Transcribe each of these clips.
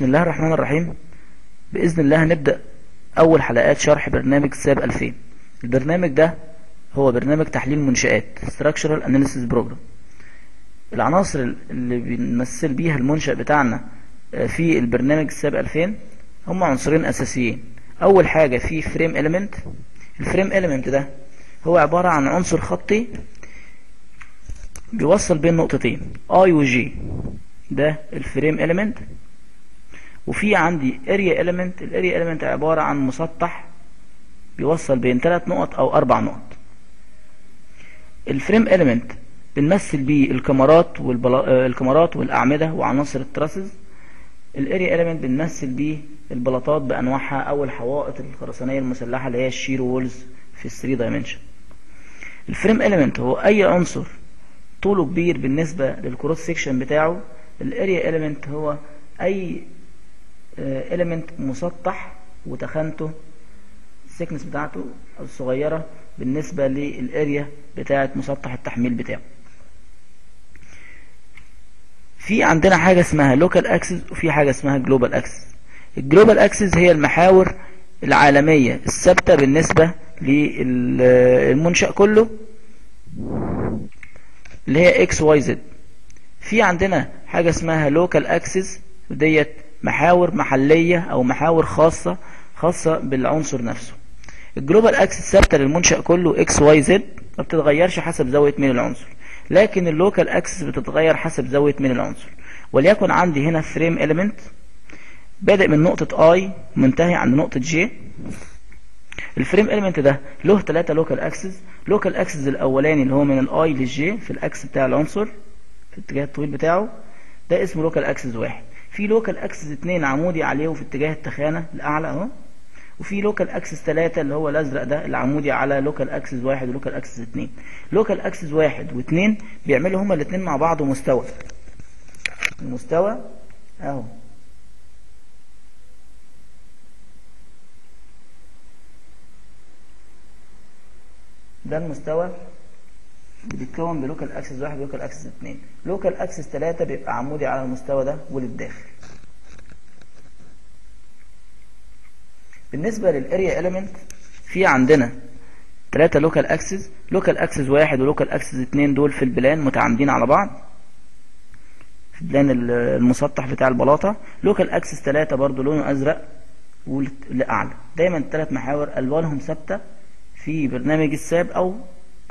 بسم الله الرحمن الرحيم. بإذن الله هنبدأ أول حلقات شرح برنامج SAP 2000 البرنامج ده هو برنامج تحليل منشآت Structural Analysis Program. العناصر اللي بنمثل بيها المنشأ بتاعنا في البرنامج SAP 2000 هم عنصرين أساسيين. أول حاجة في frame element ال frame element ده هو عبارة عن عنصر خطي بيوصل بين نقطتين I و J. ده ال frame element وفي عندي area element. ال area element عبارة عن مسطح بيوصل بين ثلاث نقط أو أربع نقط. ال frame element بنمثل بيه الكمرات والبلا... الكمرات والأعمدة وعناصر ال trusses ال area element بنمثل بيه البلاطات بأنواعها أو الحوائط الخرسانية المسلحة اللي هي ال shear walls في 3 dimension ال frame element هو أي عنصر طوله كبير بالنسبة لل cross section بتاعه. ال area element هو أي element مسطح وتخانته ال thickness بتاعته الصغيرة بالنسبة لل area بتاعة مسطح التحميل بتاعه. في عندنا حاجة اسمها local axis وفي حاجة اسمها global axis. ال global axis هي المحاور العالمية الثابتة بالنسبة للمنشأ كله اللي هي x y z. في عندنا حاجة اسمها local axis وديت محاور محلية أو محاور خاصة خاصة بالعنصر نفسه. ال global axis ثابتة للمنشأ كله X Y Z ما بتتغيرش حسب زاوية ميل العنصر. لكن ال local axis بتتغير حسب زاوية ميل العنصر. وليكن عندي هنا frame element بادئ من نقطة I منتهي عند نقطة J ال frame element ده له ثلاثة local axis. local axis الأولاني اللي هو من الاي للجي في الأكس بتاع العنصر في الاتجاه الطويل بتاعه ده اسمه local axis واحد. في local axis 2 عمودي عليه وفي اتجاه التخانة لأعلى أهو. وفي local axis 3 اللي هو الأزرق ده العمودي على local axis 1 و local axis 2 local axis 1 و2 بيعملوا هما الاثنين مع بعض مستوى. المستوى أهو. ده المستوى بيتكون ب local axis 1 و local axis 2 local axis 3 بيبقى عمودي على المستوى ده وللداخل. بالنسبة لل area element في عندنا ثلاثة local axis local axis واحد و local axis اتنين دول في ال plan متعامدين على بعض. في ال plan المسطح بتاع البلاطة. local axis ثلاثة برضو لونه أزرق ولأعلى دايما الثلاث محاور ألوانهم ثابتة في برنامج ال SAP أو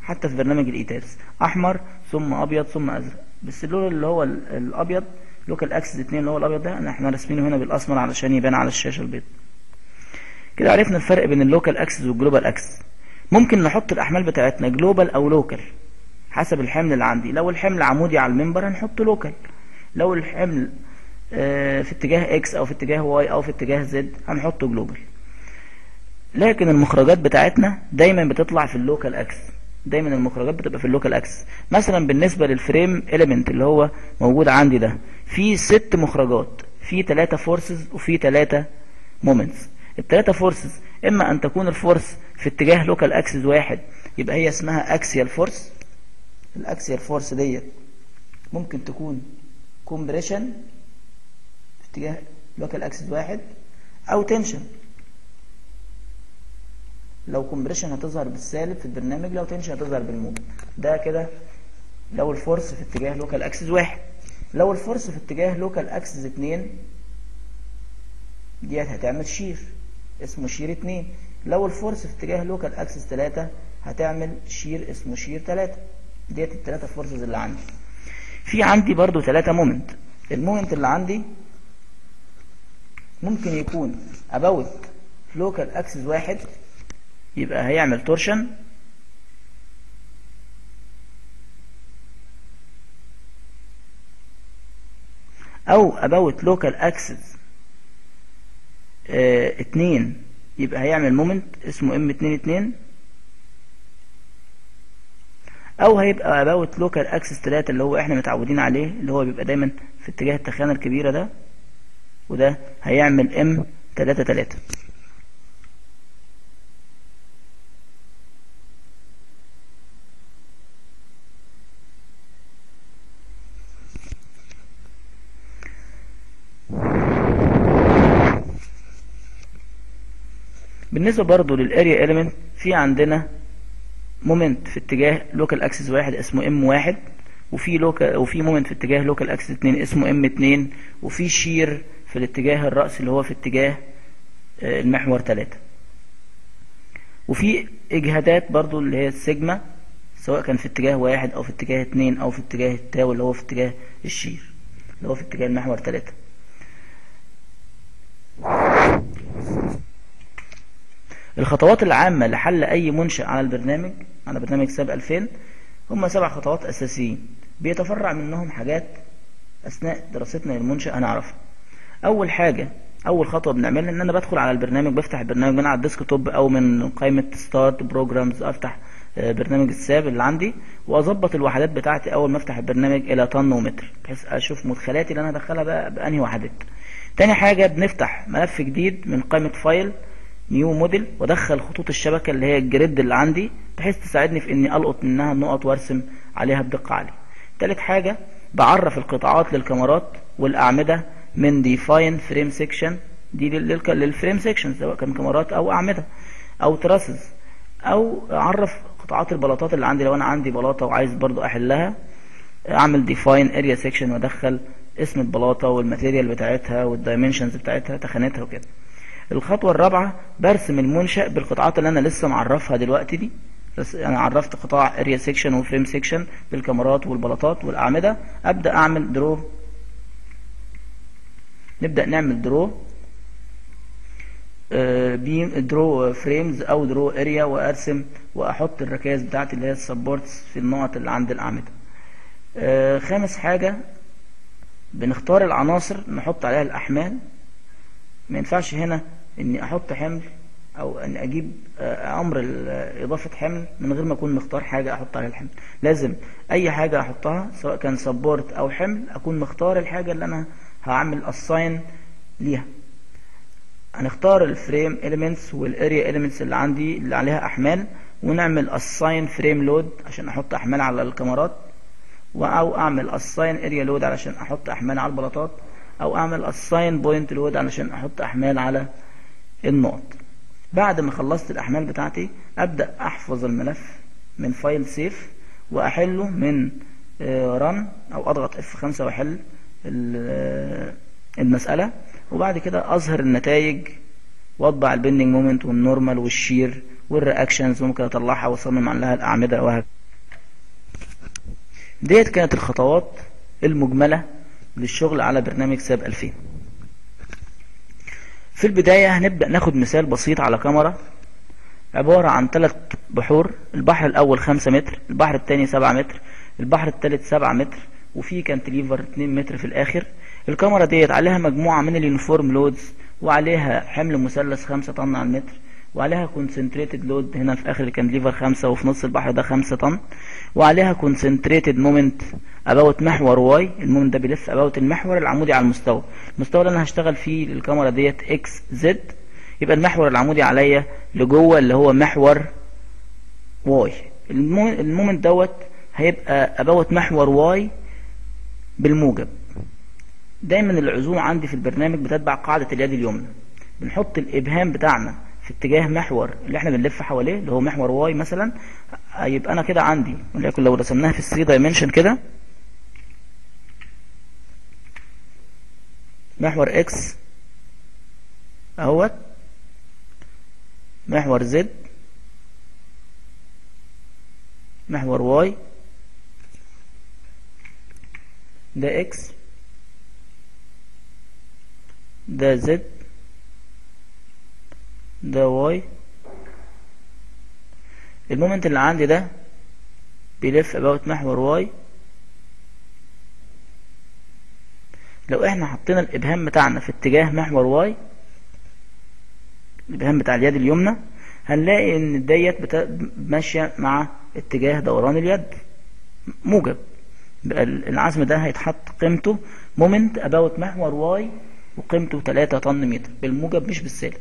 حتى في برنامج ال ETABS أحمر ثم أبيض ثم أزرق. بس اللون اللي هو الأبيض local axis 2 اللي هو الأبيض ده إحنا راسمينه هنا بالأسمر علشان يبان على الشاشة البيضا كده عرفنا الفرق بين ال local axis وال global axis ممكن نحط الأحمال بتاعتنا global أو local حسب الحمل اللي عندي. لو الحمل عمودي على ال member هنحط local لو الحمل في اتجاه X أو في اتجاه Y أو في اتجاه Z هنحطه global لكن المخرجات بتاعتنا دايما بتطلع في ال local axis دايما المخرجات بتبقى في ال local axis مثلا بالنسبة لل frame element اللي هو موجود عندي ده في ست مخرجات في ثلاثة forces وفي ثلاثة moments الثلاثة forces إما أن تكون ال force في اتجاه local axis واحد يبقى هي اسمها axial force ال axial force ديت ممكن تكون compression في اتجاه local axis واحد أو tension لو compression هتظهر بالسالب في البرنامج لو tension هتظهر بالموجب. ده كده لو ال force في اتجاه local axis واحد. لو ال force في اتجاه local axis اتنين ديت هتعمل shear اسمه shear اتنين. لو ال force في اتجاه local axis تلاتة هتعمل shear اسمه shear تلاتة. ديت التلاتة forces اللي عندي. في عندي برضو تلاتة moment. ال moment اللي عندي ممكن يكون about local axis واحد يبقى هيعمل torsion. أو about local axis اتنين يبقى هيعمل moment اسمه M اتنين اتنين. أو هيبقى about local axis تلاتة اللي هو إحنا متعودين عليه اللي هو بيبقى دايما في اتجاه التخانة الكبيرة ده. وده هيعمل M تلاتة تلاتة. بالنسبة برضو لل area element في عندنا moment في اتجاه local axis واحد اسمه M واحد وفي local وفي moment في اتجاه local axis اتنين اسمه M اتنين وفي shear في الاتجاه الرأسي اللي هو في اتجاه آه، المحور تلاتة. وفي اجهادات برضو اللي هي السيجما سواء كان في اتجاه واحد أو في اتجاه اتنين أو في اتجاه ال tau اللي هو في اتجاه ال shear اللي هو في اتجاه المحور تلاتة. الخطوات العامة لحل أي منشأ على البرنامج على برنامج SAP 2000 هم سبع خطوات أساسيين. بيتفرع منهم حاجات أثناء دراستنا للمنشأ هنعرفها. أول حاجة أول خطوة بنعملها إن أنا بدخل على البرنامج بفتح البرنامج من على ال desktop أو من قائمة start programs أفتح آه، برنامج ال SAP اللي عندي وأظبط الوحدات بتاعتي أول ما أفتح البرنامج إلى طن ومتر بحيث أشوف مدخلاتي اللي أنا هدخلها بقى بأنهي وحدات. تاني حاجة بنفتح ملف جديد من قائمة file new model وادخل خطوط الشبكة اللي هي ال grid اللي عندي بحيث تساعدني في إني ألقط منها النقط وأرسم عليها بدقة عالية. تالت حاجة بعرف القطاعات للكمرات والأعمدة من define frame section دي لل- لل frame section سواء كان كمرات أو أعمدة أو trusses أو أعرف قطاعات البلاطات اللي عندي. لو أنا عندي بلاطة وعايز برضو أحلها أعمل define area section وأدخل اسم البلاطة وال material بتاعتها وال dimensions بتاعتها تخانتها وكده. الخطوة الرابعة برسم المنشأ بالقطاعات اللي أنا لسه معرفها دلوقتي دي. بس أنا عرفت قطاع area section و frame section بالكمرات والبلاطات والأعمدة. أبدأ أعمل draw نبدأ نعمل draw beam draw frames أو draw area وأرسم وأحط الركائز بتاعتي اللي هي ال supports في النقط اللي عند الأعمدة. آه، خامس حاجة بنختار العناصر نحط عليها الأحمال. ما ينفعش هنا إني أحط حمل أو إن أجيب آه، أمر ال- إضافة حمل من غير ما أكون مختار حاجة أحط عليها الحمل. لازم أي حاجة أحطها سواء كان support أو حمل أكون مختار الحاجة اللي أنا هعمل assign ليها. هنختار ال frame elements وال area elements اللي عندي اللي عليها أحمال ونعمل assign frame load عشان أحط أحمال على الكمرات أو أعمل assign area load علشان أحط أحمال على البلاطات أو أعمل assign point load علشان أحط أحمال على النقط. بعد ما خلصت الأحمال بتاعتي أبدأ أحفظ الملف من file save وأحله من run أو أضغط F 5 وأحل ال- آه، المسألة. وبعد كده أظهر النتائج وأطبع البندنج مومنت والنورمال والشير والرياكشنز ممكن أطلعها وأصمم عليها الأعمدة وهكذا ديت كانت الخطوات المجملة للشغل على برنامج SAP 2000 في البداية هنبدأ ناخد مثال بسيط على كمرة. عبارة عن ثلاث بحور البحر الأول خمسة متر البحر الثاني سبعة متر البحر الثالث سبعة متر وفي cantilever 2 متر في الآخر. الكمرة ديت عليها مجموعة من ال uniform loads وعليها حمل مثلث 5 طن على المتر. وعليها concentrated load هنا في آخر ال cantilever خمسة وفي نص البحر ده خمسة طن. وعليها concentrated moment about محور Y ال moment ده بيلف about المحور العمودي على المستوى. المستوى اللي أنا هشتغل فيه للكمرة ديت X Z يبقى المحور العمودي عليا لجوه اللي هو محور Y. ال mo- ال moment دوت هيبقى about محور Y بالموجب. دايما العزوم عندي في البرنامج بتتبع قاعدة اليد اليمنى. بنحط الإبهام بتاعنا في اتجاه محور اللي إحنا بنلف حواليه اللي هو محور Y مثلا يبقى أنا كده عندي. وليكن لو رسمناها في 3 dimension كده محور X أهوت محور Z محور Y ده X ده Z ده Y. ال moment اللي عندي ده بيلف about محور Y. لو إحنا حطينا الإبهام بتاعنا في اتجاه محور Y الإبهام بتاع اليد اليمنى هنلاقي إن ديت ماشية مع اتجاه دوران اليد. موجب. العزم ده هيتحط قيمته moment about محور Y وقيمته 3 طن متر. بالموجب مش بالسالب.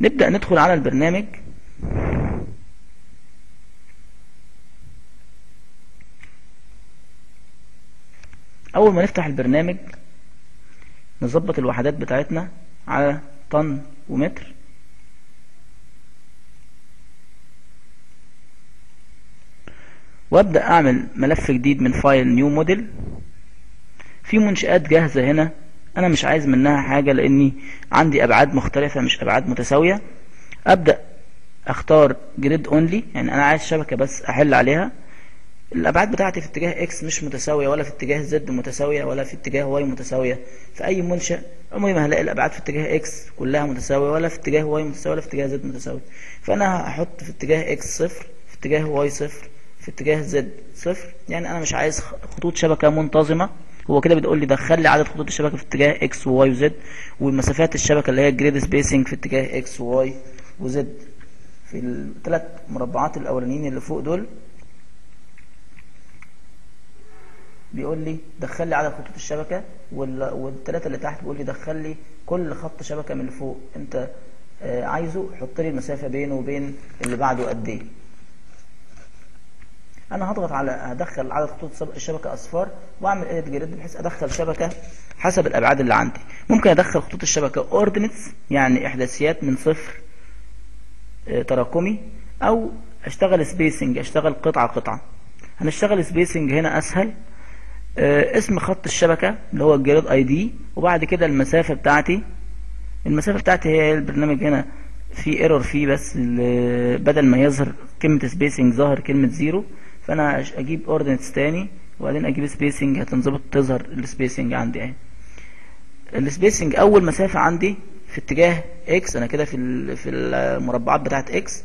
نبدأ ندخل على البرنامج. أول ما نفتح البرنامج نظبط الوحدات بتاعتنا على طن ومتر. وأبدأ أعمل ملف جديد من file new model في منشآت جاهزة هنا. أنا مش عايز منها حاجة لأني عندي أبعاد مختلفة مش أبعاد متساوية. أبدأ أختار grid only يعني أنا عايز شبكة بس أحل عليها. الأبعاد بتاعتي في اتجاه X مش متساوية ولا في اتجاه Z متساوية ولا في اتجاه Y متساوية. في أي منشأ عمري ما هلاقي الأبعاد في اتجاه X كلها متساوية ولا في اتجاه Y متساوية ولا في اتجاه Z متساوية. فأنا هحط في اتجاه X صفر في اتجاه Y صفر في اتجاه Z صفر. يعني أنا مش عايز خطوط شبكة منتظمة. هو كده بتقول لي دخل لي عدد خطوط الشبكة في اتجاه إكس وواي وزد ومسافات الشبكة اللي هي ال grid spacing في اتجاه إكس وواي وزد في الثلاث مربعات الأولانيين اللي فوق دول بيقول لي دخل لي عدد خطوط الشبكة والثلاثة اللي تحت بيقول لي دخل لي كل خط شبكة من اللي فوق. انت آه عايزه؟ حط لي المسافة بينه وبين اللي بعده قد إيه. أنا هضغط على هدخل عدد خطوط الشبكة أصفار وأعمل edit grid بحيث أدخل شبكة حسب الأبعاد اللي عندي. ممكن أدخل خطوط الشبكة ordinates يعني إحداثيات من صفر آه تراكمي أو أشتغل spacing أشتغل قطعة قطعة. هنشتغل spacing هنا أسهل. آه اسم خط الشبكة اللي هو ال grid ID وبعد كده المسافة بتاعتي. المسافة بتاعتي هي البرنامج هنا في error فيه بس بدل ما يظهر كلمة spacing ظهر كلمة zero فأنا أجيب ordinates تاني وبعدين أجيب spacing هتنظبط تظهر ال spacing عندي اهي ال spacing أول مسافة عندي في اتجاه X أنا كده في في المربعات بتاعت X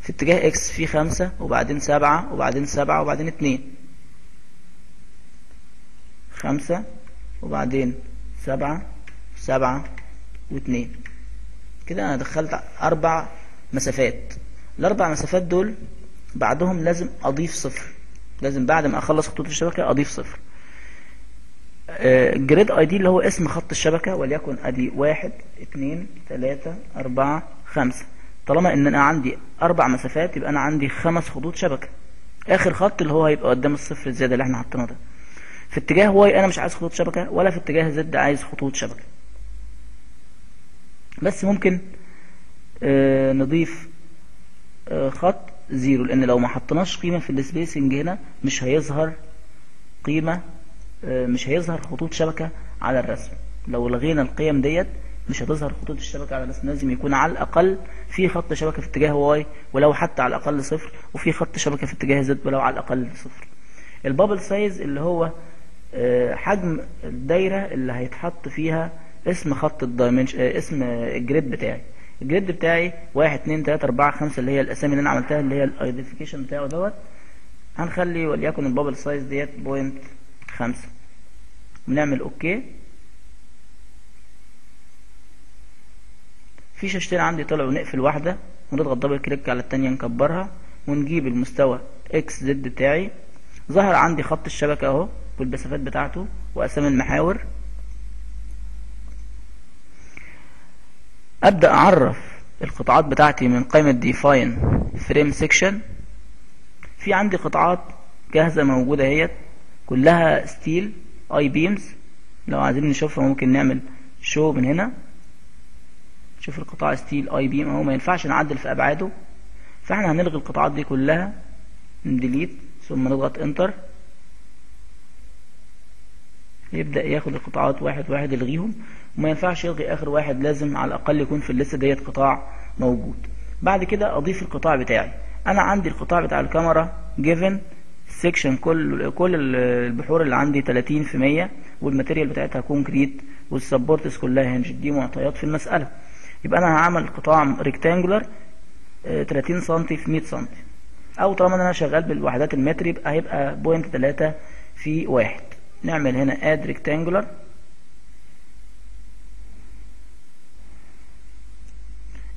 في اتجاه X في خمسة وبعدين سبعة وبعدين سبعة وبعدين اتنين. خمسة وبعدين سبعة سبعة واتنين. كده أنا دخلت أربع مسافات. الأربع مسافات دول بعدهم لازم أضيف صفر. لازم بعد ما أخلص خطوط الشبكة أضيف صفر. ال grid ID اللي هو اسم خط الشبكة وليكن ادي واحد اتنين تلاتة أربعة خمسة. طالما إن أنا عندي أربع مسافات يبقى أنا عندي خمس خطوط شبكة. آخر خط اللي هو هيبقى قدام الصفر الزيادة اللي إحنا حاطينه ده. في اتجاه Y أنا مش عايز خطوط شبكة ولا في اتجاه Z عايز خطوط شبكة. بس ممكن آه نضيف آه خط zero لأن لو ما حطيناش قيمة في ال spacing هنا مش هيظهر قيمة آه مش هيظهر خطوط شبكة على الرسم. لو لغينا القيم ديت مش هتظهر خطوط الشبكة على الرسم. لازم يكون على الأقل في خط شبكة في اتجاه Y ولو حتى على الأقل صفر وفي خط شبكة في اتجاه Z ولو على الأقل صفر. ال bubble size اللي هو حجم الدايرة اللي هيتحط فيها اسم خط ال dimension اسم ال grid بتاعي. ال grid بتاعي واحد اتنين تلاتة اربعة خمسة اللي هي الأسامي اللي أنا عملتها اللي هي ال identification بتاعه دوت. هنخلي وليكن ال bubble size ديت point خمسة. ونعمل okay في شاشتين عندي طلعوا نقفل واحدة ونضغط double click على التانية نكبرها ونجيب المستوى XZ بتاعي. ظهر عندي خط الشبكة أهو والمسافات بتاعته وأسامي المحاور. أبدأ أعرف القطاعات بتاعتي من قائمة define frame section. في عندي قطاعات جاهزة موجودة اهيت كلها steel I beams لو عايزين نشوفها ممكن نعمل show من هنا. شوف القطاع steel I beam أهو ما ينفعش نعدل في أبعاده. فإحنا هنلغي القطاعات دي كلها ن delete ثم نضغط enter يبدأ ياخد القطاعات واحد واحد يلغيهم. وما ينفعش يلغي آخر واحد لازم على الأقل يكون في ال list ديت قطاع موجود. بعد كده أضيف القطاع بتاعي. أنا عندي القطاع بتاع الكمرة given section كل كل البحور اللي عندي 30 في 100 وال material بتاعتها concrete وال supports كلها هنج دي معطيات في المسألة. يبقى أنا هعمل قطاع rectangular 30 سم في 100 سم أو طالما أنا شغال بالوحدات المتر يبقى هيبقى point 3 في واحد. نعمل هنا add rectangular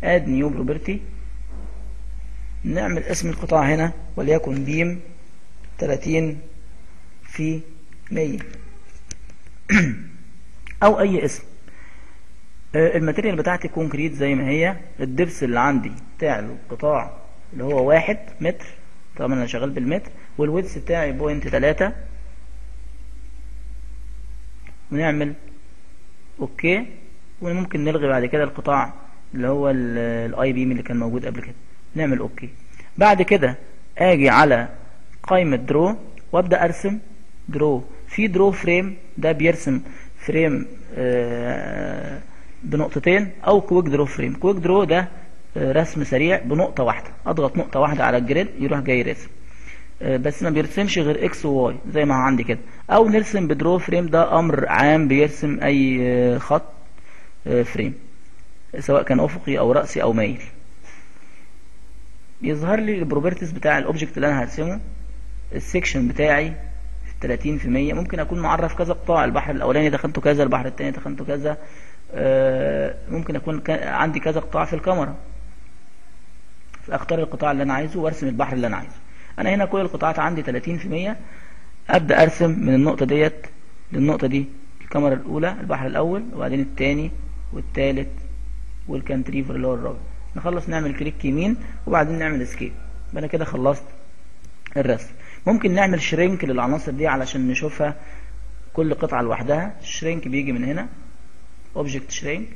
add new property نعمل اسم القطاع هنا وليكن beam 30 في 100 أو أي اسم. ال material بتاعتي concrete زي ما هي. ال depth اللي عندي بتاع القطاع اللي هو واحد متر. طبعا أنا شغال بالمتر. وال width بتاعي point تلاتة. ونعمل okay. وممكن نلغي بعد كده القطاع اللي هو ال I beam اللي كان موجود قبل كده. نعمل okay بعد كده آجي على قائمة draw وأبدأ أرسم درو في draw frame ده بيرسم frame آه بنقطتين أو quick draw frame quick draw ده آه رسم سريع بنقطة واحدة. أضغط نقطة واحدة على ال grid يروح جاي راسم آه بس ما بيرسمش غير X و Y زي ما عندي كده. أو نرسم ب draw frame ده أمر عام بيرسم أي خط frame. سواء كان أفقي أو رأسي أو مايل يظهر لي ال properties بتاع ال object اللي أنا هرسمه ال section بتاعي 30% ممكن أكون معرف كذا قطاع البحر الأولاني دخلته كذا البحر الثاني دخلته كذا. ممكن أكون عندي كذا قطاع في الكمرة. فأختار القطاع اللي أنا عايزه وأرسم البحر اللي أنا عايزه. أنا هنا كل القطاعات عندي 30% أبدأ أرسم من النقطة ديت للنقطة دي الكمرة الأولى البحر الأول وبعدين الثاني والثالث وال cantilever اللي هو الرابع. نخلص نعمل click يمين وبعدين نعمل escape. أنا كده خلصت الرسم. ممكن نعمل shrink للعناصر دي علشان نشوفها كل قطعة لوحدها. ال shrink بيجي من هنا. object shrink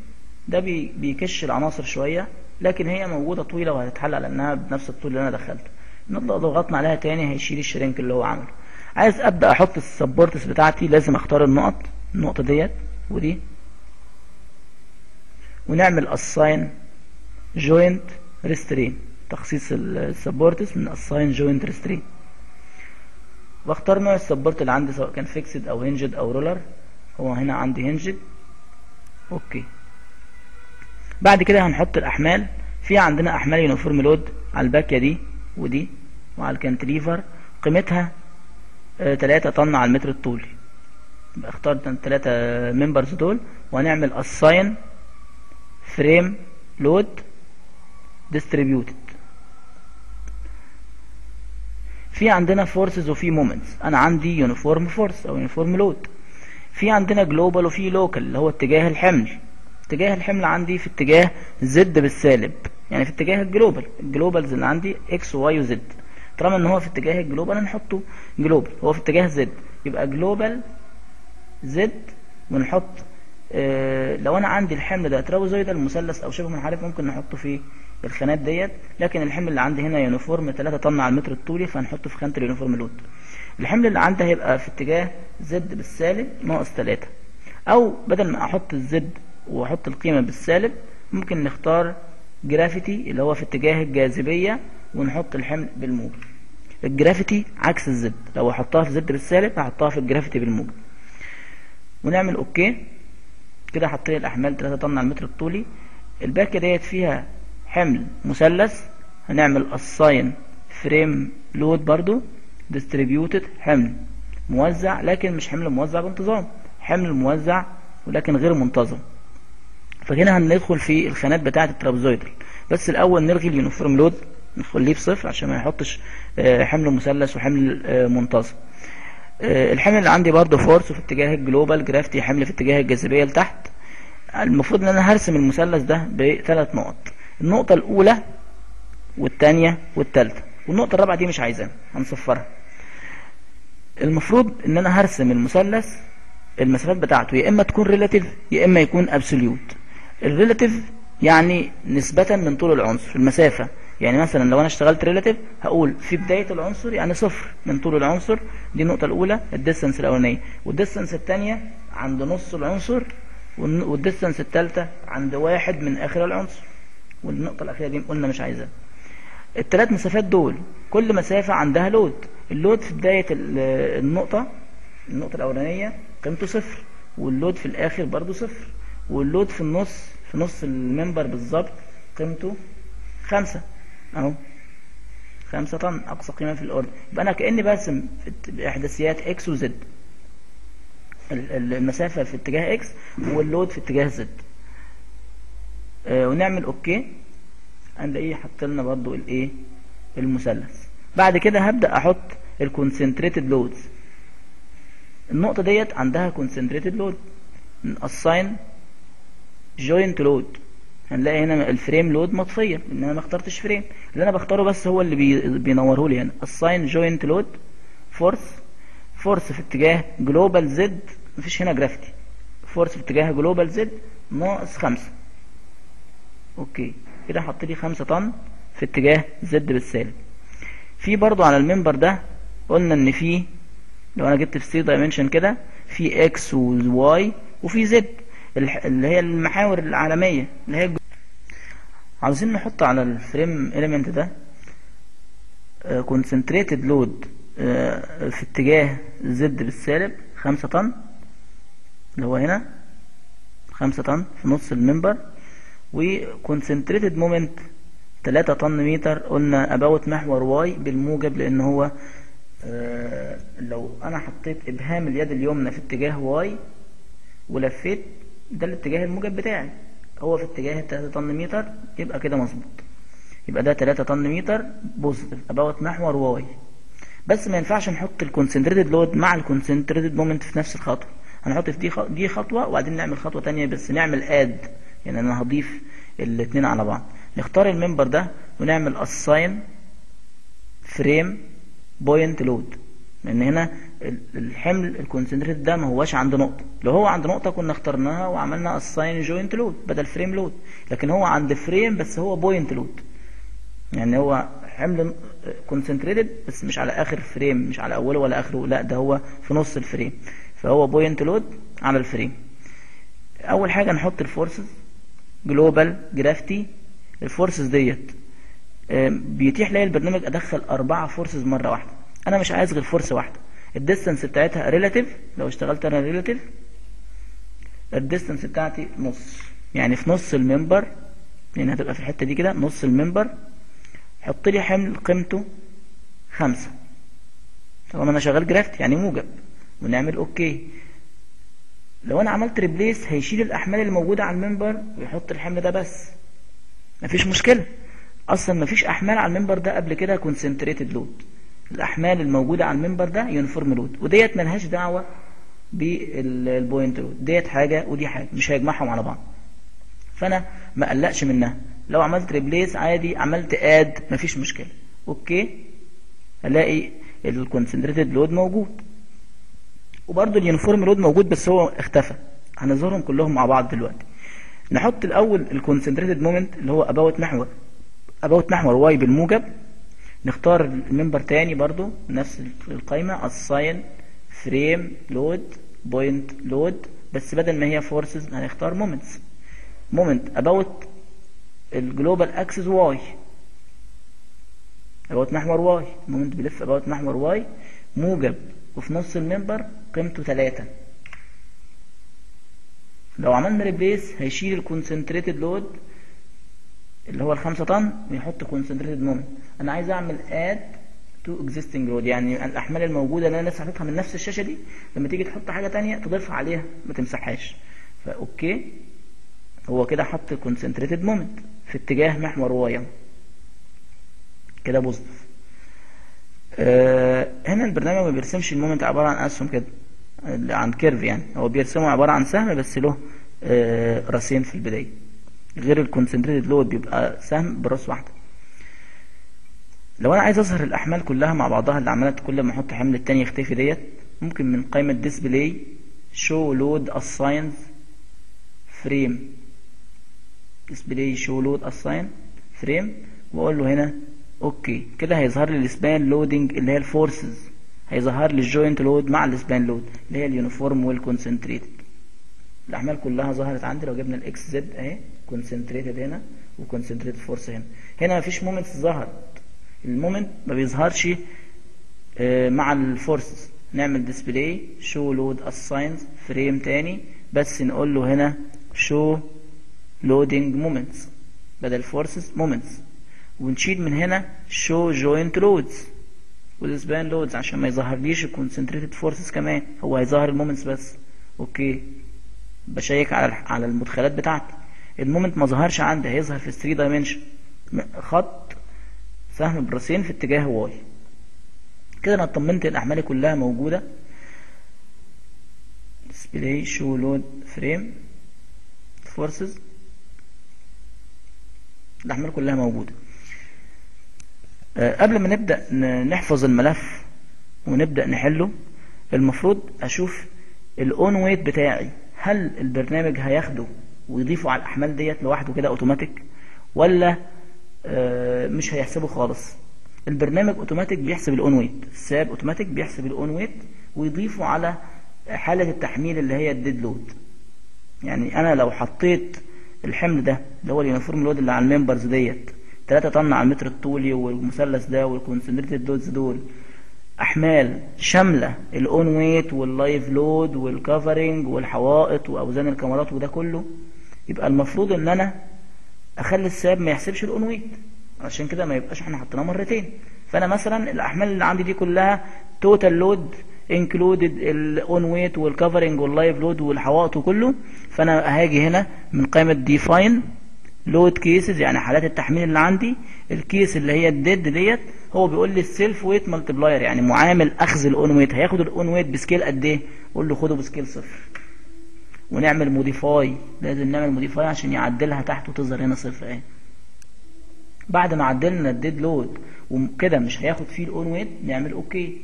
ده بي بيكش العناصر شوية لكن هي موجودة طويلة وهتتحل على انها بنفس الطول اللي أنا دخلته. نطلع ضغطنا عليها تاني هيشيل ال shrink اللي هو عمله. عايز أبدأ أحط ال supports بتاعتي لازم أختار النقط النقطة ديت ودي. ونعمل assign joint restraint. تخصيص ال supports من assign joint restraint. واختار نوع ال support اللي عندي سواء كان fixed أو hinged أو roller هو هنا عندي hinged Okay. بعد كده هنحط الأحمال. في عندنا أحمال uniform load على الباكية دي ودي وعلى ال cantilever. قيمتها 3 طن على المتر الطولي. اختار الثلاثه members دول. وهنعمل assign frame load distributed. في عندنا forces وفي moments أنا عندي uniform force أو uniform load في عندنا global وفي local اللي هو اتجاه الحمل. اتجاه الحمل عندي في اتجاه Z بالسالب يعني في اتجاه ال global ال globals اللي عندي إكس وواي وزد طالما إن هو في اتجاه ال global هنحطه global هو في اتجاه Z يبقى global Z ونحط لو أنا عندي الحمل ده trapezoidal مثلث أو شبه منحرف ممكن نحطه في الخانات ديت لكن الحمل اللي عندي هنا uniform 3 طن على المتر الطولي فهنحطه في خانة ال uniform load الحمل اللي عندي هيبقى في اتجاه Z بالسالب ناقص 3 أو بدل ما أحط ال Z وأحط القيمة بالسالب ممكن نختار gravity اللي هو في اتجاه الجاذبية ونحط الحمل بالموجب. ال gravity عكس ال Z لو أحطها في Z بالسالب هحطها في ال gravity بالموجب. ونعمل okay. كده حطينا الأحمال 3 طن على المتر الطولي. الباكية ديت فيها حمل مثلث. هنعمل assign frame load برضو. distributed حمل موزع لكن مش حمل موزع بانتظام. حمل موزع ولكن غير منتظم. فهنا هندخل في الخانات بتاعة ال trapezoidal بس الأول نلغي ال uniform load نخليه بصفر عشان ما يحطش حمل مثلث وحمل منتظم. الحمل اللي عندي برضو force في اتجاه ال global gravity حمل في اتجاه الجاذبية لتحت. المفروض إن أنا هرسم المثلث ده بثلاث نقط. النقطة الأولى والثانية والثالثة والنقطة الرابعة دي مش عايزاها هنصفرها. المفروض إن أنا هرسم المثلث المسافات بتاعته يا إما تكون relative يا إما يكون absolute ال relative يعني نسبة من طول العنصر المسافة. يعني مثلا لو أنا اشتغلت relative هقول في بداية العنصر يعني صفر من طول العنصر. دي النقطة الأولى ال distance الأولانية. وال distance الثانية عند نص العنصر وال distance الثالثة عند واحد من آخر العنصر. والنقطة الأخيرة دي قلنا مش عايزاها الثلاث مسافات دول كل مسافة عندها load ال load في بداية النقطة النقطة الأولانية قيمته صفر. وال load في الآخر برضو صفر. وال load في النص في نص ال member بالظبط قيمته خمسة. أهو. خمسة طن أقصى قيمة في الأرض. يبقى أنا كأني برسم في إحداثيات X و Z المسافة في اتجاه X وال load في اتجاه Z آه ونعمل okay. هنلاقيه حط لنا برضو الايه المثلث. بعد كده هبدأ أحط ال concentrated loads النقطة ديت عندها concentrated load assign joint load هنلاقي هنا ال frame load مطفية لأن أنا ما اخترتش frame. اللي أنا بختاره بس هو اللي بي بينوره لي هنا. Assign joint load force force في اتجاه global Z مفيش هنا gravity force في اتجاه global Z ناقص خمسة. okay. كده حط لي خمسة طن في اتجاه Z بالسالب. في برضو على ال member ده قلنا إن في لو أنا جبت في 3 dimension كده في إكس وواي وفي زد اللي هي المحاور العالمية اللي هي عاوزين نحط على ال frame element ده concentrated load في اتجاه Z بالسالب خمسة طن اللي هو هنا خمسة طن في نص ال member و concentrated moment تلاتة طن متر قلنا about محور Y بالموجب لأن هو آه لو أنا حطيت إبهام اليد اليمنى في اتجاه Y ولفيت ده الاتجاه الموجب بتاعي. هو في اتجاه 3 طن متر يبقى كده مظبوط. يبقى ده 3 طن متر positive about محور Y بس ما ينفعش نحط ال concentrated load مع ال concentrated moment في نفس الخطوة. هنحط في دي دي خطوة وبعدين نعمل خطوة تانية بس نعمل add يعني أنا هضيف الاثنين على بعض. نختار ال member ده ونعمل assign frame point load لأن هنا الحمل ال concentrated ده ما هواش عند نقطة. لو هو عند نقطة كنا اخترناها وعملنا assign joint load بدل frame load لكن هو عند frame بس هو point load يعني هو حمل concentrated بس مش على آخر frame مش على أوله ولا آخره. لا ده هو في نص ال frame فهو point load على ال frame أول حاجة نحط ال forces global gravity ال forces ديت بيتيح لي البرنامج أدخل أربعة forces مرة واحدة. أنا مش عايز غير force واحدة. ال distance بتاعتها relative لو اشتغلت أنا relative ال distance بتاعتي نص. يعني في نص ال member يعني هتبقى في الحتة دي كده نص ال member. حط لي حمل قيمته خمسة. طبعا أنا شغال gravity يعني موجب. ونعمل okay. لو أنا عملت replace هيشيل الأحمال الموجودة على ال member ويحط الحمل ده بس. مفيش مشكلة. أصلا مفيش أحمال على ال member ده قبل كده concentrated load الأحمال الموجودة على ال member ده uniform load. وديت ملهاش دعوة بال point load. ديت حاجة ودي حاجة. مش هيجمعهم على بعض. فأنا ما قلقش منها. لو عملت replace عادي عملت add مفيش مشكلة. okay؟ ألاقي ال concentrated load موجود. وبرضه ال uniform load موجود بس هو اختفى. هنظهرهم كلهم مع بعض دلوقتي. نحط الأول ال concentrated moment اللي هو about محور about محور Y بالموجب. نختار ال member تاني برضو نفس القايمة assign frame load point load بس بدل ما هي forces هنختار مومنتس مومنت اباوت الجلوبال اكسس واي اباوت محور واي مومنت بيلف اباوت محور واي موجب وفي نص ال member قيمته 3 لو عملنا replace هيشيل ال concentrated load اللي هو الخمسة طن ويحط concentrated moment أنا عايز أعمل add to existing load يعني الأحمال الموجودة اللي أنا لسه حاططها من نفس الشاشة دي لما تيجي تحط حاجة تانية تضيفها عليها ما تمسحهاش. ف okay هو كده حط concentrated moment في اتجاه محور Y كده positive أه هنا البرنامج ما بيرسمش ال moment عبارة عن أسهم كده عن curve يعني. هو بيرسمه عبارة عن سهم بس له أه راسين في البداية. غير ال concentrated load بيبقى سهم براس واحدة. لو أنا عايز أظهر الأحمال كلها مع بعضها اللي عملت كل ما أحط حمل التاني يختفي ديت ممكن من قائمة display show load assigns frame display show load assign frame وأقول له هنا okay كده هيظهر لي ال span loading اللي هي ال forces هيظهر لي ال joint load مع ال span load اللي هي ال uniform وال concentrated الأحمال كلها ظهرت عندي. لو جبنا ال XZ أهي. concentrated هنا و concentrated force هنا. هنا مفيش moments ظهرت. ال moment ما بيظهرش مع ال forces نعمل display show load assigns frame تاني بس نقول له هنا show loading moments بدل forces moments ونشيل من هنا show joint loads وال span loads عشان ما يظهرليش ال concentrated forces كمان. هو هيظهر ال moments بس. okay. ب check على على المدخلات بتاعتي. ال moment ما ظهرش عندي هيظهر في 3 dimension خط سهم براسين في اتجاه Y. كده أنا اطمنت الاحمال كلها موجودة. Display show load frame forces. الاحمال كلها موجودة. أه قبل ما نبدأ نحفظ الملف ونبدأ نحله المفروض أشوف ال own weight بتاعي. هل البرنامج هياخده ويضيفه على الأحمال ديت لوحده كده اوتوماتيك ولا آه، مش هيحسبه خالص. البرنامج اوتوماتيك بيحسب ال own weight الساب اوتوماتيك بيحسب ال own weight ويضيفه على حالة التحميل اللي هي ال dead load يعني أنا لو حطيت الحمل ده اللي هو ال uniform load اللي على ال members ديت 3 طن على المتر الطولي والمثلث ده وال concentrated loads دول أحمال شاملة ال own weight وال live load وال covering والحوائط وأوزان الكمرات وده كله يبقى المفروض إن أنا أخلي الساب ما يحسبش ال own weight. عشان كده ما يبقاش إحنا حطيناه مرتين. فأنا مثلا الأحمال اللي عندي دي كلها total load included ال own weight وال covering وال live load والحوائط وكله. فأنا هاجي هنا من قائمة define load cases يعني حالات التحميل اللي عندي. ال case اللي هي ال dead ديت هو بيقول لي ال self weight multiplier يعني معامل أخذ ال own weight. هياخد الأون ويت ب scale قد إيه؟ قول له خده ب scale صفر. ونعمل modify لازم نعمل modify عشان يعدلها تحت وتظهر هنا صفر اهي. بعد ما عدلنا ال dead load وكده مش هياخد فيه ال own weight نعمل okay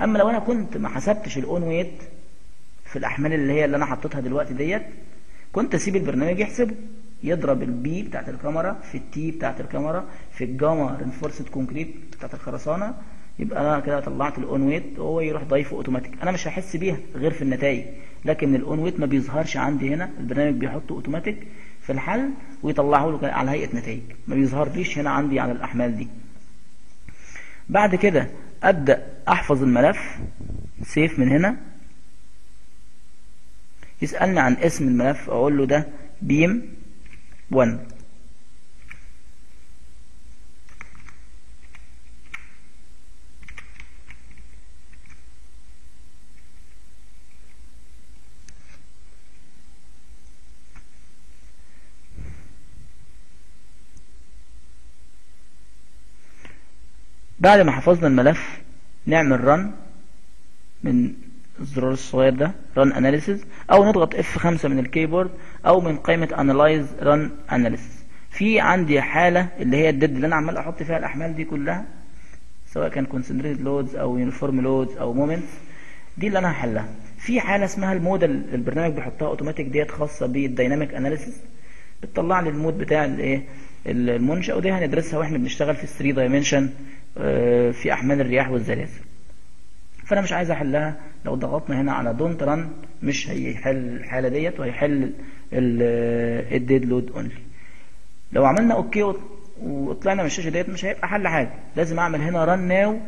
أما لو أنا كنت ما حسبتش ال own weight في الأحمال اللي هي اللي أنا حطيتها دلوقتي ديت كنت أسيب البرنامج يحسبه. يضرب ال B بتاعت الكمرة في ال T بتاعت الكمرة في ال gamma reinforced concrete بتاعت الخرسانة يبقى أنا كده طلعت ال own weight وهو يروح ضايفه أوتوماتيك. أنا مش هحس بيها غير في النتائج. لكن ال own weight ما بيظهرش عندي هنا البرنامج بيحطه أوتوماتيك في الحل ويطلعه له على هيئة نتائج. ما بيظهرليش هنا عندي على الأحمال دي. بعد كده أبدأ أحفظ الملف save من هنا. يسألني عن اسم الملف أقول له ده beam 1 بعد ما حفظنا الملف نعمل run من الزرار الصغير ده run analysis أو نضغط F5 من ال keyboard أو من قائمة analyze run analysis. في عندي حالة اللي هي ال dead اللي أنا عمال أحط فيها الأحمال دي كلها سواء كان concentrated loads أو uniform loads أو moments دي اللي أنا هحلها. في حالة اسمها ال modal البرنامج بيحطها اوتوماتيك ديت خاصة بال dynamic analysis بتطلع لي ال mode بتاع الإيه؟ المنشأ ودي هندرسها وإحنا بنشتغل في 3 dimension في أحمال الرياح والزلازل. فأنا مش عايز أحلها. لو ضغطنا هنا على don't run مش هيحل الحالة ديت وهيحل ال dead load only لو عملنا okay وطلعنا من الشاشة ديت مش هيبقى حل حاجة. لازم أعمل هنا run now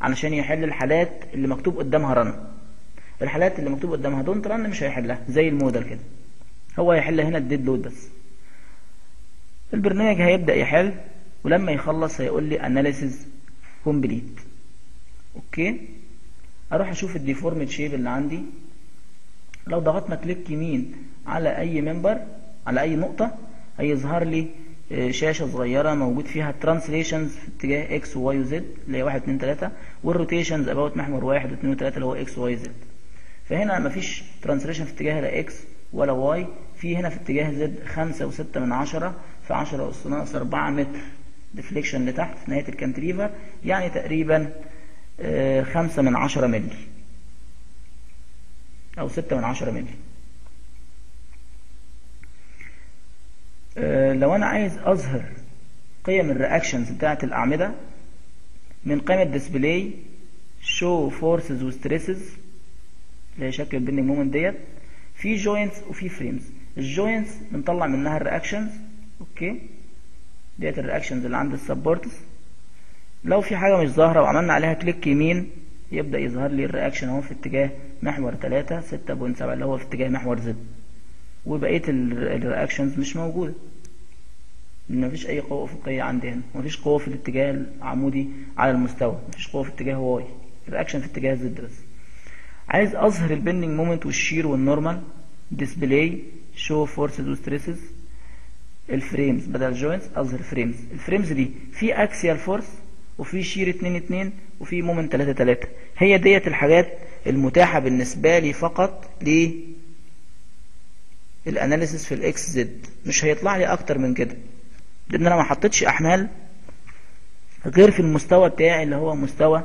علشان يحل الحالات اللي مكتوب قدامها run الحالات اللي مكتوب قدامها don't run مش هيحلها. زي ال modal كده. هو هيحل هنا ال dead load بس. البرنامج هيبدأ يحل ولما يخلص هيقول لي analysis complete okay؟ أروح أشوف ال deformed shape اللي عندي. لو ضغطنا click يمين على أي member على أي نقطة هيظهر لي شاشة صغيرة موجود فيها translations في اتجاه إكس وواي وزد اللي هي 1 2 3 وال rotations about محور 1 و2 و3 اللي هو إكس وواي زد فهنا مفيش translation في اتجاه لا X ولا Y في هنا في اتجاه Z 5 و6 من 10 في 10 اس ناقص 4 متر. deflection لتحت في نهاية ال cantilever يعني تقريبا خمسة من عشرة ملي أو ستة من عشرة ملي لو أنا عايز أظهر قيم ال reactions بتاعة الأعمدة من قائمة display show forces و stresses اللي هي شكل ال bending moment ديت في joints وفي frames ال joints بنطلع منها ال reactions okay؟ ديت ال reactions اللي عند ال supports لو في حاجة مش ظاهرة وعملنا عليها click يمين يبدأ يظهر لي ال reaction اهو في اتجاه محور 3 6.7 اللي هو في اتجاه محور Z. وبقية ال reactions مش موجودة. مفيش أي قوة أفقية عندي هنا. مفيش قوة في الاتجاه العمودي على المستوى. مفيش قوة في اتجاه Y. ال reaction في اتجاه Z بس. عايز أظهر البندنج مومنت والشير والنورمال ديسبلاي شو فورسز وستريسز الفريمز بدل ال joints أظهر frames. ال frames دي في axial force وفي shear 2 2 وفي moment 3 3 هي ديت الحاجات المتاحة بالنسبة لي فقط ل ال analysis في ال X Z مش هيطلع لي أكتر من كده. لأن أنا ما حطيتش أحمال غير في المستوى بتاعي اللي هو مستوى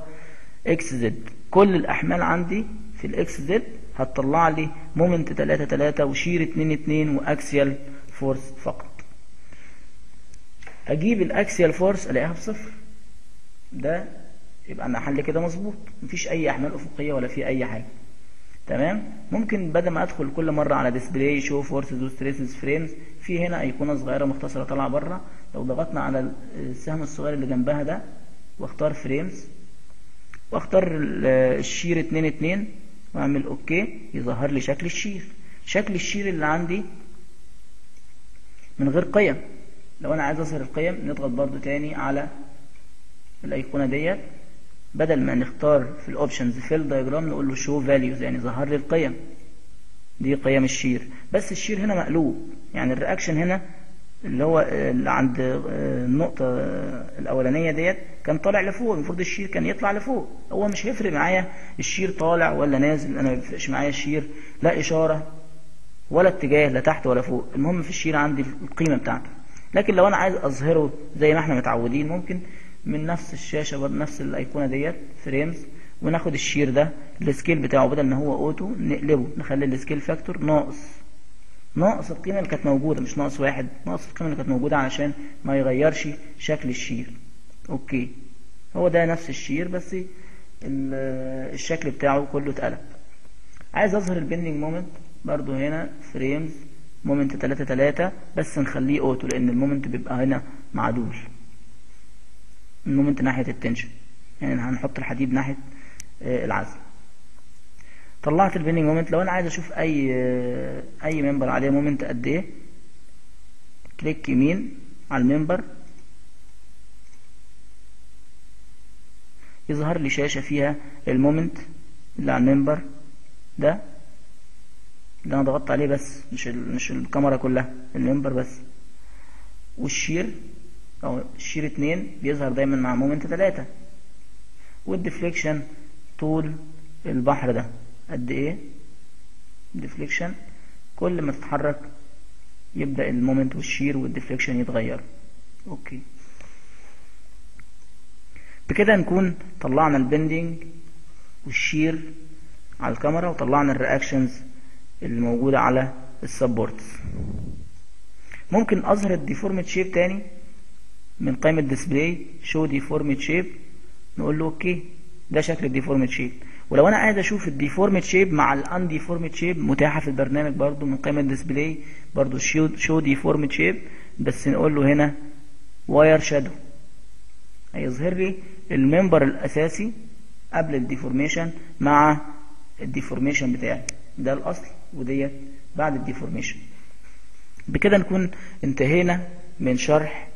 X Z كل الأحمال عندي في ال X Z هتطلع لي moment 3 3 و shear 2 2 و axial force فقط. أجيب ال axial force ألاقيها بصفر. ده يبقى أنا حل كده مظبوط. مفيش أي أحمال أفقية ولا في أي حاجة. تمام؟ ممكن بدل ما أدخل كل مرة على display show forces و stresses frames في هنا أيقونة صغيرة مختصرة طالعة بره. لو ضغطنا على السهم الصغير اللي جنبها ده واختار frames واختار ال shear 2 2 واعمل okay يظهر لي شكل ال shear. شكل ال shear اللي عندي من غير قيم. لو أنا عايز اظهر القيم نضغط برضو تاني على الأيقونة ديت. بدل ما نختار في ال options fill diagram نقول له show values يعني ظهر لي القيم. دي قيم ال shear. بس ال shear هنا مقلوب. يعني ال reaction هنا اللي هو اللي عند النقطة الأولانية ديت كان طالع لفوق. المفروض ال shear كان يطلع لفوق. هو مش هيفرق معايا ال shear طالع ولا نازل. أنا ما بيفرقش معايا ال shear. لا إشارة ولا اتجاه لا تحت ولا فوق. المهم في ال shear عندي القيمة بتاعته. لكن لو أنا عايز أظهره زي ما إحنا متعودين ممكن من نفس الشاشة برضه نفس الأيقونة ديت frames وناخد ال shear ده ال scale بتاعه بدل ما هو auto نقلبه نخلي ال scale factor ناقص. ناقص القيمة اللي كانت موجودة مش ناقص واحد ناقص القيمة اللي كانت موجودة علشان ما يغيرش شكل ال shear. okay. هو ده نفس ال shear بس الشكل بتاعه كله اتقلب. عايز أظهر ال bending moment برضو هنا frames. moment 3 3 بس نخليه auto لأن ال moment بيبقى هنا معدول. ال moment ناحية ال tension. يعني هنحط الحديد ناحية العزم طلعت ال bending moment. لو أنا عايز أشوف أي أي member عليه moment قد إيه click يمين على ال member. يظهر لي شاشة فيها ال moment اللي على ال member ده. اللي أنا ضغطت عليه بس مش مش الكمرة كلها ال member بس. وال shear أو ال shear اتنين بيظهر دايما مع moment تلاتة. وال deflection طول البحر ده. قد إيه؟ deflection كل ما تتحرك يبدأ ال moment وال shear وال deflection يتغير. okay. بكده نكون طلعنا ال bending وال shear على الكمرة وطلعنا ال reactions اللي موجودة على ال supports. ممكن أظهر ال deformed shape تاني من قائمة display show deformed shape نقول له okay ده شكل ال deformed shape ولو أنا عايز أشوف ال deformed shape مع ال undeformed shape متاحة في البرنامج برضو من قائمة display برضو show show deformed shape بس نقول له هنا wire shadow هيظهر لي ال member الأساسي قبل ال deformation مع ال deformation بتاعي. ده الأصل. وديت بعد ال deformation. بكده نكون انتهينا من شرح